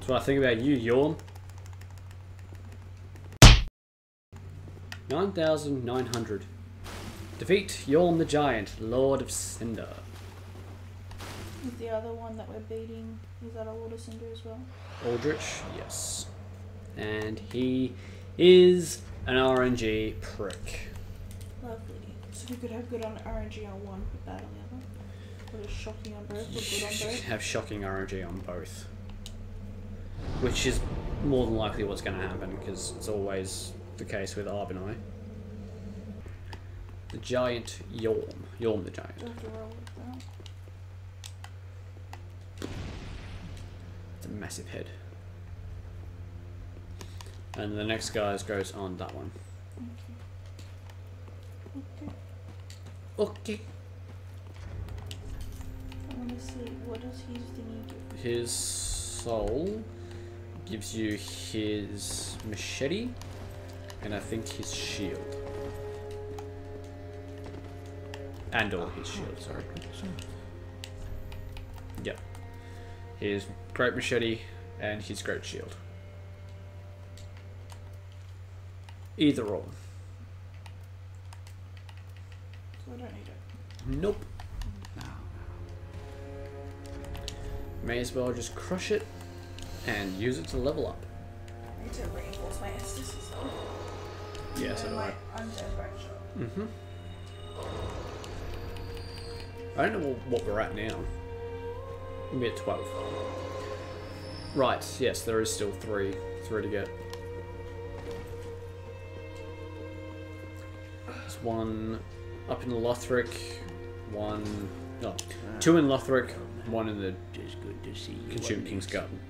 That's what I think about you, Yhorm. 9,900. Defeat Yhorm the Giant, Lord of Cinder. Is the other one that we're beating, is that a Lord of Cinder as well? Aldrich, yes. And he is an RNG prick. Lovely. So we could have good on RNG on one, but bad on the other. Or shocking on both, or good on You both. have shocking RNG on both. Which is more than likely what's going to happen, because it's always the case with Arbonite. The giant Yhorm. Yhorm the giant. Do I have to roll with that? It's a massive head. And the next guy's goes on that one. Okay. Okay. Okay. I want to see, what does his thingy do? His soul gives you his machete and I think his shield. And all his shield, oh, sorry. Yep. His great machete and his great shield. Either or. So I don't need it. Nope. May as well just crush it and use it to level up. I need to reinforce my Estus as well. Yeah, so do I. Undead workshop. Mm-hmm. I don't know what we're at now. We'll be at 12. Right, yes, there is still three. Three to get. There's one up in Lothric, one... No, two in Lothric, one in the Just good to see you. Consume What King's makes- Garden.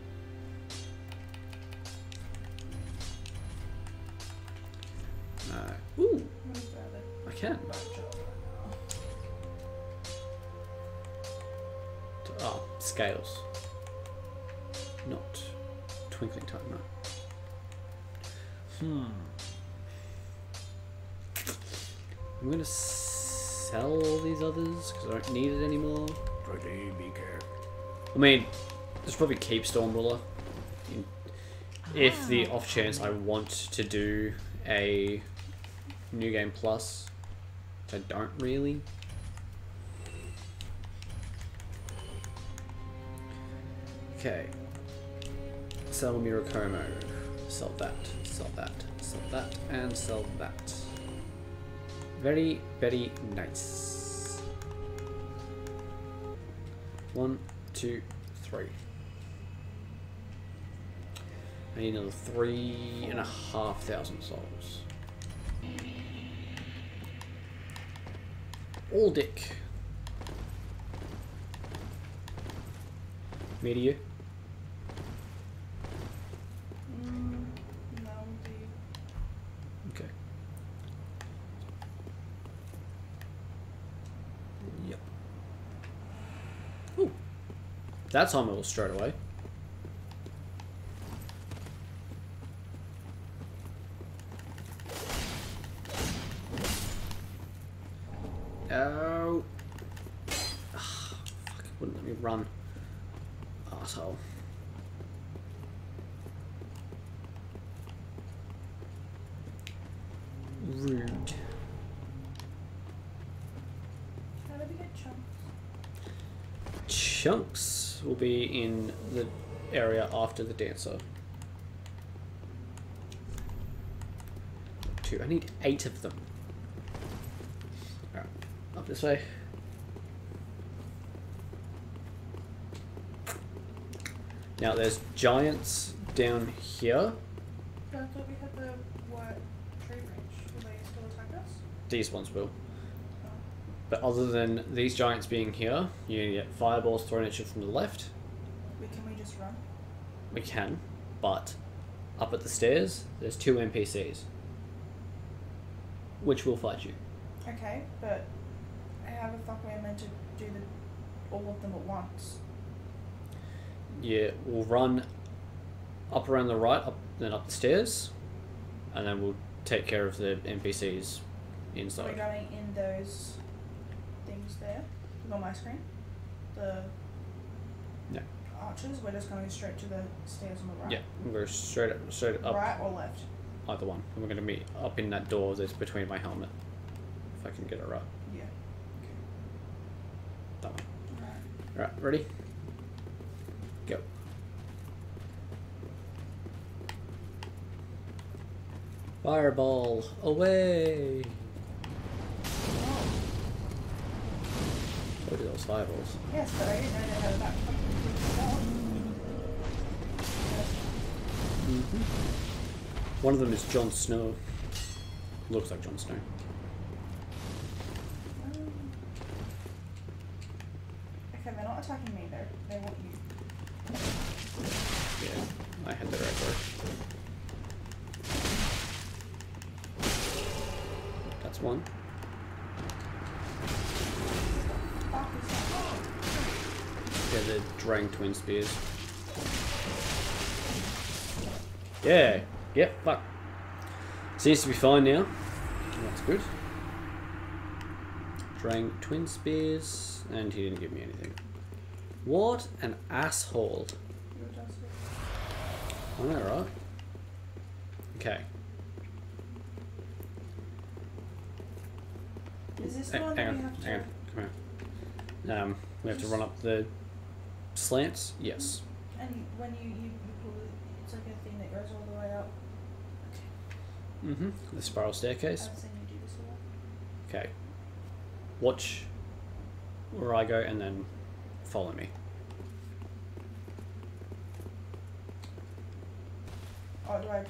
Sell all these others because I don't need it anymore. Pretty be careful. I mean, just probably keep Stormruler. in- If the ah. off chance I want to do a New Game Plus, which I don't really. Okay. Sell Miracomo. Sell that. Sell that. Sell that. And sell that. Very, very nice. One, two, three. I need another three and a half thousand souls. All dick. Me to you? Mm, no, the Okay. Yep. Ooh. That's all straight away. Oh. Ah, fuck, it wouldn't let me run. Asshole. Rude. How do we get chunks? Chunks will be in the area after the dancer. Two. I need eight of them. Alright, up this way. Now there's giants down here. I thought we had the white tree branch. Will they still attack us? These ones will. Oh. But other than these giants being here, you get fireballs thrown at you from the left. Wait, can we just run? We can, but up at the stairs, there's two NPCs, which will fight you. Okay, but how the fuck am I meant to do the all of them at once? Yeah, we'll run up around the right, up then up the stairs, and then we'll take care of the NPCs inside. going in those things there on my screen? The Archers. We're just going straight to the stairs on the right. Yeah, go straight up, straight up Right or left? either one. And we're going to meet up in that door that's between my helmet. If I can get it right. Yeah. Okay. That one. Right. Alright, ready? Go. Fireball away! Oh. What are those fireballs? Yes, but I didn't know they had that fucking Mm-hmm. One of them is Jon Snow. Looks like Jon Snow. Okay, they're not attacking me though. They want you. Yeah, I had the right word. That's one. Fuck is that? Yeah, the Drang Twin Spears. Yeah. Yep, fuck. Seems to be fine now. That's good. Drang Twin Spears, and he didn't give me anything. What an asshole. I know, right? Okay. Is this Hang one hang on, have to? hang on. Come here. Um, we have to run up the slants? Yes. And when you, you, you pull it, it's like a thing that goes all the way up. Mm-hmm. The spiral staircase. I've seen you do this a. Okay. Watch where I go and then follow me. Or do I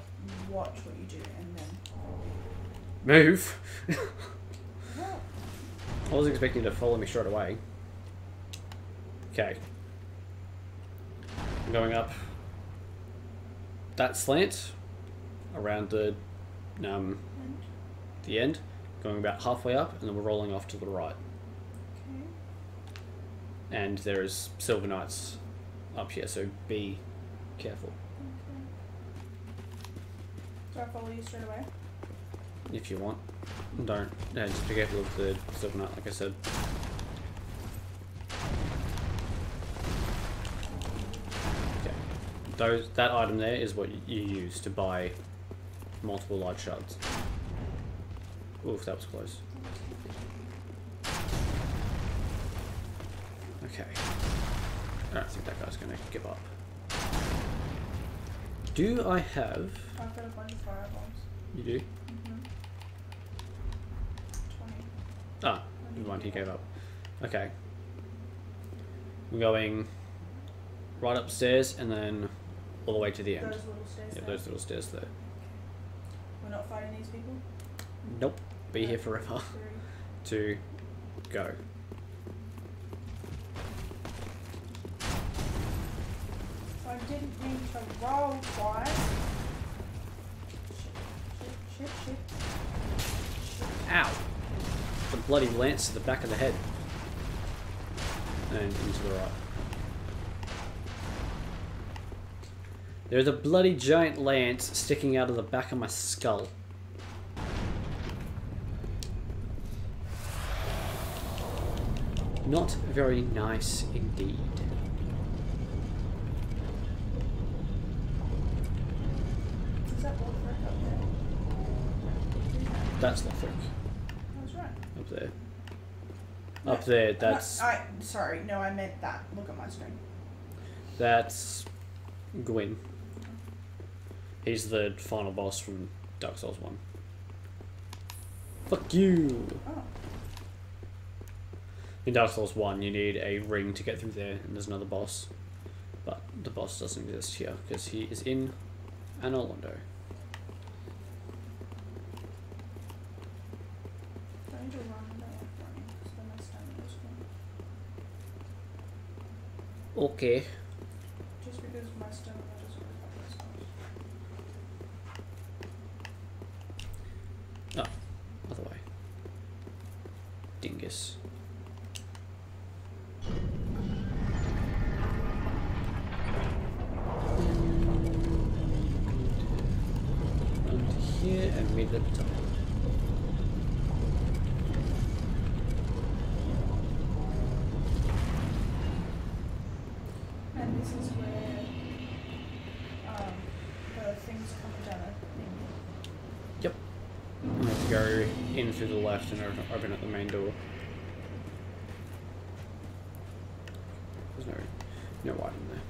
watch what you do and then? Move! I was expecting you to follow me straight away. Okay. I'm going up that slant around the um, the end, going about halfway up, and then we're rolling off to the right. okay. And there's Silver Knights up here, so be careful Okay. Do I follow you straight away? if you want. Don't. Yeah, just be careful of the Silver Knight, like I said. Those that item there is what you use to buy multiple large shards. Oof, that was close. Okay. I don't think that guy's gonna give up. Do I have? I've got a bunch of fireballs. You do? Mm-hmm. Twenty. Ah, never mind, he gave up. Okay. We're going right upstairs and then all the way to the end. Those little stairs. Yeah, there. those little stairs there. We're not fighting these people. Nope. Be here forever. Three. to go. I didn't mean to roll twice. Shit, shit, shit, shit. Ow! The bloody lance to the back of the head. And into the right. There's a bloody giant lance sticking out of the back of my skull. Not very nice indeed. Is that Wolfric up there? That's Lothric. Was right. Up there. No, Up there, not- that's I sorry. No, I meant that. Look at my screen. that's Gwyn. He's the final boss from Dark Souls 1. Fuck you! Oh, In Dark Souls 1, you need a ring to get through there, and there's another boss. But the boss doesn't exist here, because he is in Anor Londo. do I need to run? No, I'm running. So then my stamina's gone. Okay. Just because my stamina doesn't work out this much. Other way. Dingus. Run to here and at the top. And this is where um, the things coming down. Yep. I have to go in through the left and open, open up the main door. There's no no item there.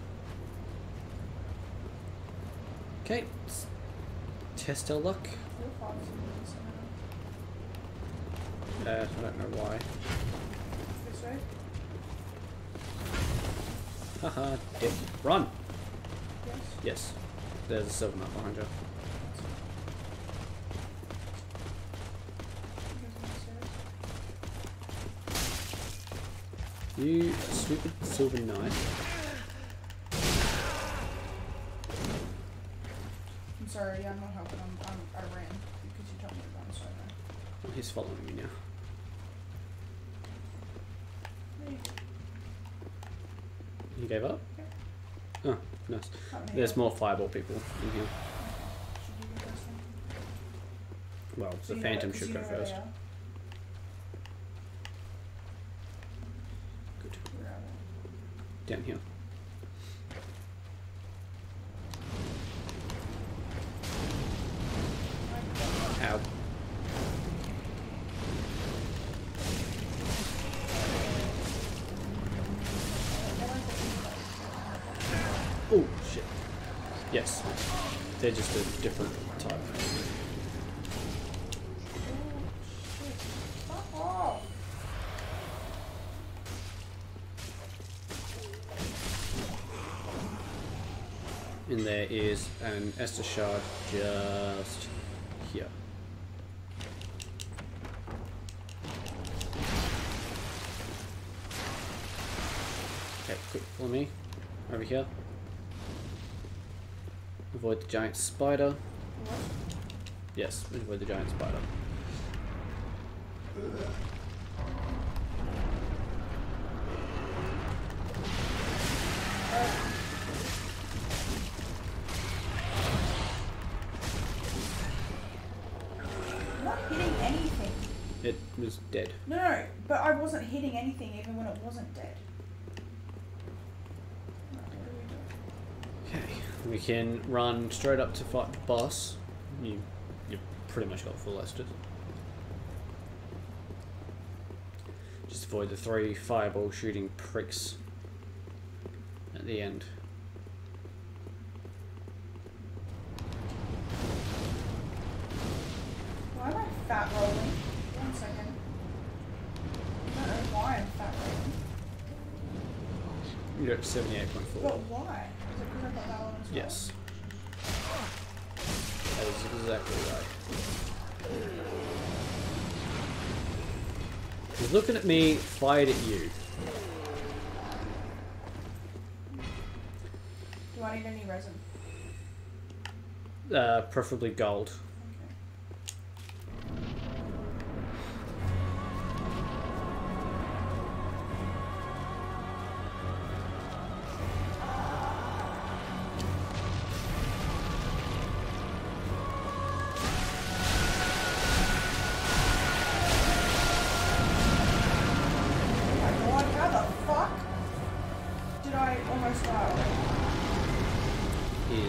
Okay, test our luck. I don't know why. This way. Haha, dead. Run! Yes. Yes. There's a silver map behind you. You stupid silver knight. I'm sorry, I'm not helping. I'm, I'm, I ran because you told me to run, so I ran. Oh, he's following me now. There you go. You gave up? Oh, nice. There's more fireball people in here. Should you go first then? Well, the you know- should go first. Good. Where are they? Down here. Ow. Yes. They're just a different type. And there is an Estus shard just here. Okay, quick, follow me. Over here. Avoid the giant spider. What? Yes, avoid the giant spider. I'm not hitting anything. It was dead. No, no, but I wasn't hitting anything even when it wasn't dead. Right, what do we do? Okay, we can run straight up to fight the boss. You, you pretty much got full Estus. Just avoid the three fireball shooting pricks at the end. Why am I fat rolling? One second. I don't know why I'm fat rolling. You're at 78.4. But why? Is it because I got that one as well? Yes. That is exactly right. He's looking at me, fired at you. Do I need any resin? Uh, preferably gold.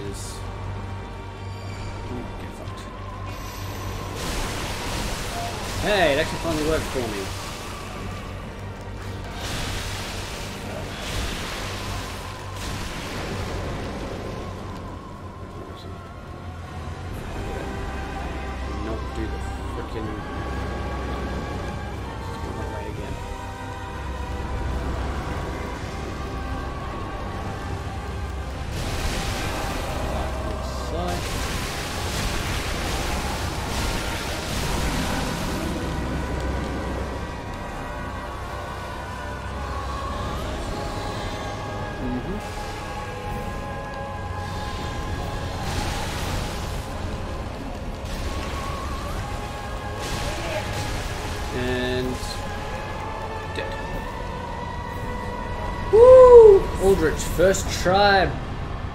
Is Ooh, get fucked. Hey, it actually finally worked for me. First try,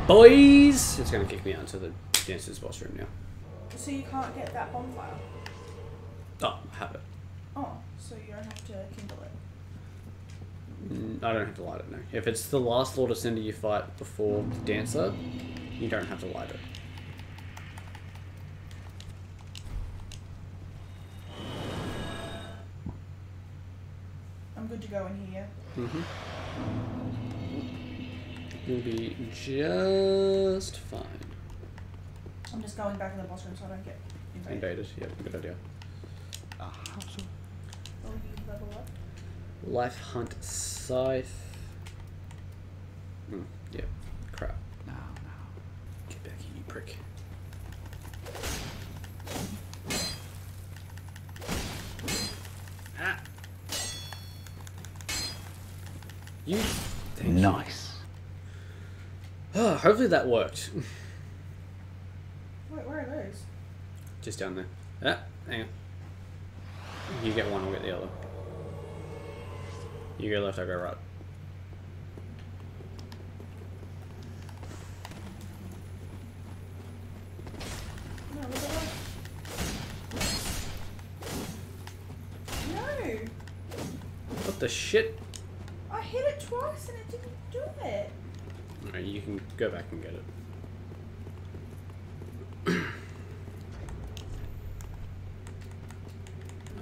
boys. It's gonna kick me out into the dancer's boss room now. So you can't get that bonfire? Oh, I have it. Oh, so you don't have to kindle it. Mm, I don't have to light it, no. If it's the last Lord of Cinder you fight before the Dancer, you don't have to light it. I'm good to go in here. Mm-hmm. You'll be just fine. I'm just going back in the boss room so I don't get invaded. Invaded, yeah, good idea. Ah, so Oh, you level up. Life Hunt Scythe. Hmm, yeah, crap. now, now. Get back here, you prick. Ah! You. Thank you. Nice. Ah, hopefully that worked. Wait, where are those? Just down there. Ah, hang on. You get one, I'll get the other. You go left, I go right. No, look at that. No! What the shit? I hit it twice and it didn't do it. Alright, you can go back and get it.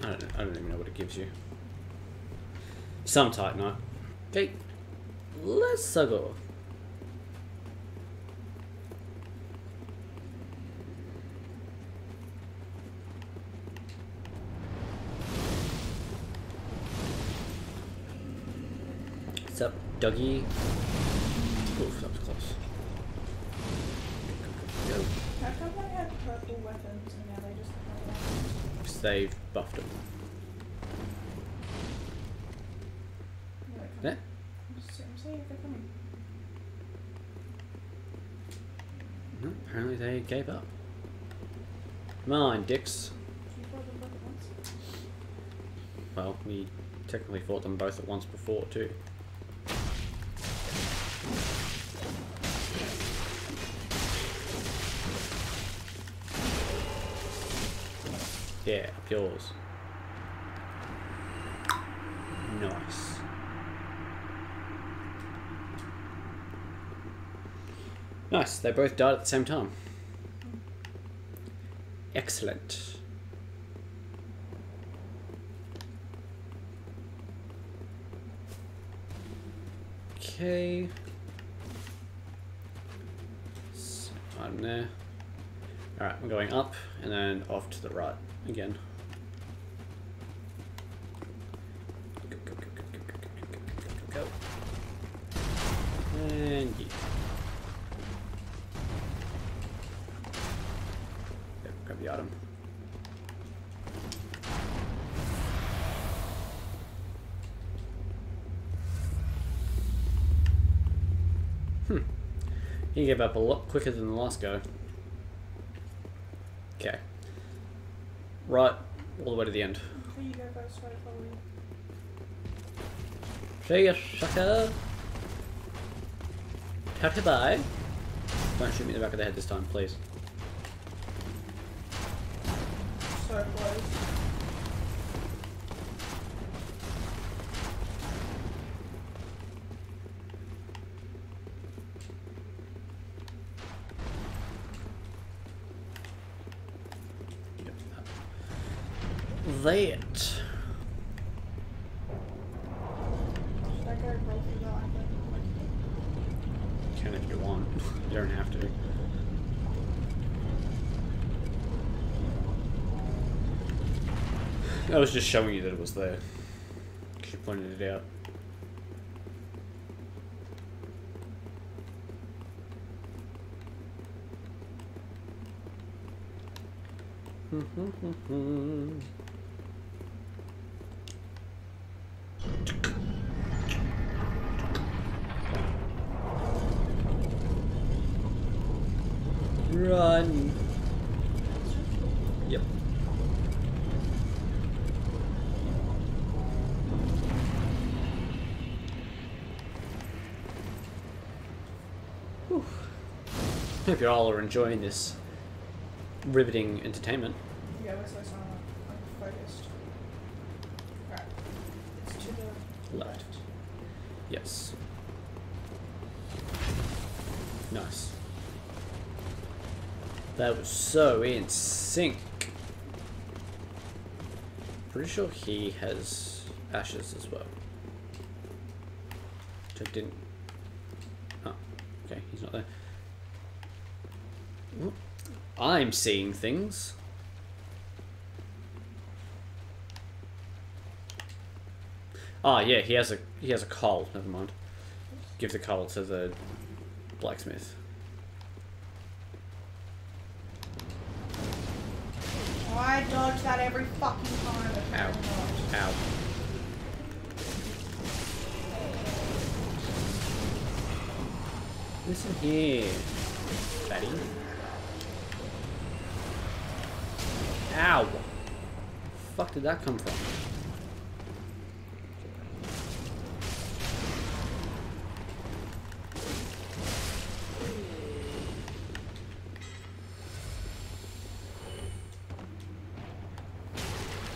I don't, I don't even know what it gives you. Some type knife. Okay, let's go. What's up, Dougie? Oof, that was close. Go, go, go. How come they had purple weapons and now they just have they've buffed them. Yeah. I'm just- I'm seeing if they're coming. No, apparently they gave up. Come on, dicks. You fought them both at once? Well, we technically fought them both at once before, too. Yeah, up yours. Nice. Nice, they both died at the same time. Excellent. Okay. So I'm there. Alright, I'm going up and then off to the right again. Go, go, go, and yeah. Grab the item. Hmm. He gave up a lot quicker than the last go. Right, all the way to the end. Here you go first, right. See ya, sucker. Have to buy. Don't shoot me in the back of the head this time, please. So close. That. Should I go roll through the island? Can if you want. You don't have to. I was just showing you that it was there. you pointed it out. Hmm, hmm, hmm, Run. Yep. Whew. Hope you all are enjoying this riveting entertainment. Yeah, we're so silent. I'm focused. Right. It's to the Left. Yes. That was so in sync. Pretty sure he has ashes as well. Which I didn't. Oh, okay, he's not there. I'm seeing things. Ah, yeah, he has a he has a coal. Never mind. Give the coal to the blacksmith. I dodge that every fucking time. Ow. Ow. Listen here, fatty. Ow! Fuck did that come from?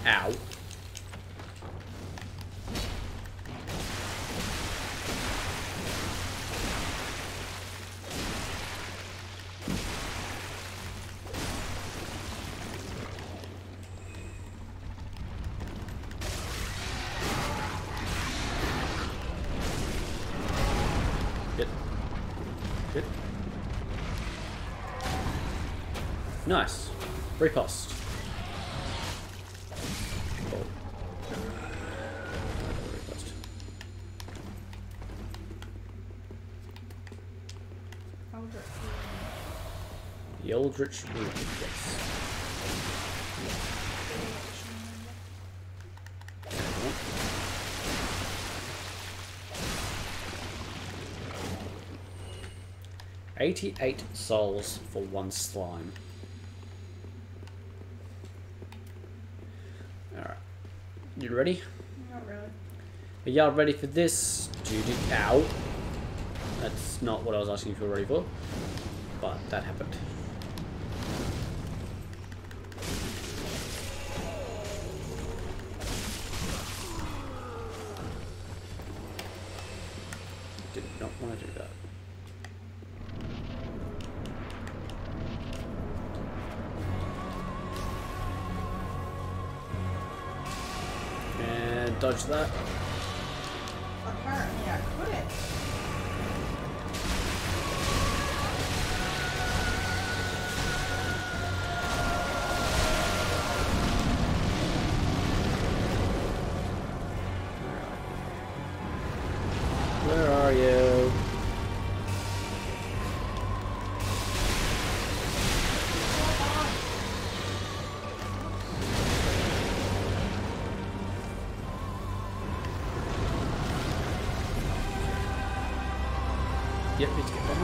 Ow. Nice. Riposte. Eldritch Ruin, yes. Eighty-eight souls for one slime. Alright. You ready? Not really. Are y'all ready for this? Judy ow. That's not what I was asking if you were ready for. But that happened. Dodge that.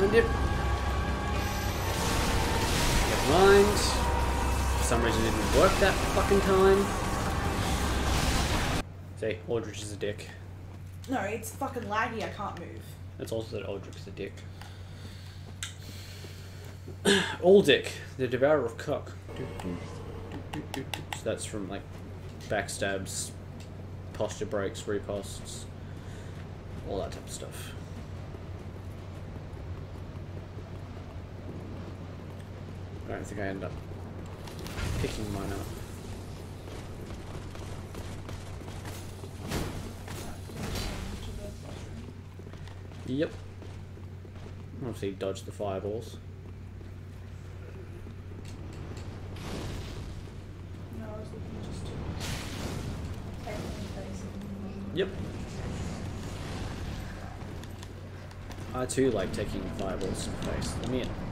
Behind it. Never mind. For some reason it didn't work that fucking time. Say, Aldrich is a dick. No, it's fucking laggy. I can't move. It's also that Aldrich is a dick. Aldic, the Devourer of Cock. So that's from like backstabs, posture breaks, ripostes, all that type of stuff. Don't think I end up picking mine up. Yep. Obviously dodge the fireballs. I was looking just to take my face and Yep. I too like taking fireballs to the face. Let me in.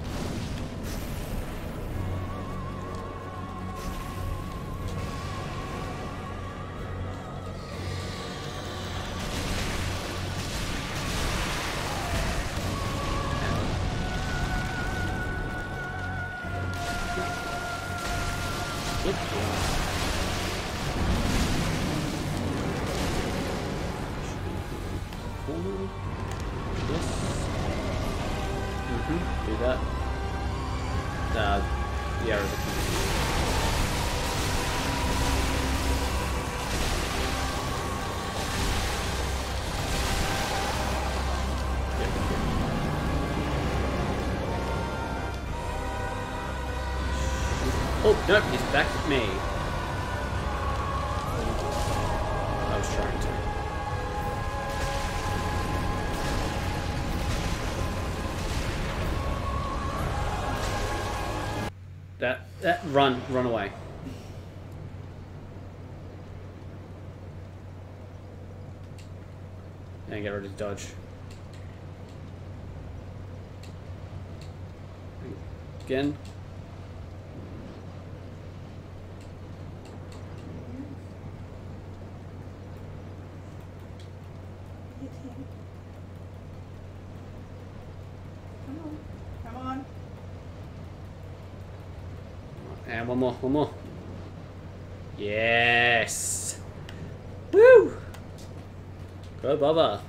Nope, he's back at me. I was trying to. That, that, run, run away. And get ready to dodge. Again. Hit him. Come on. Come on. And one more, one more. Yes. Woo! Go, Bubba.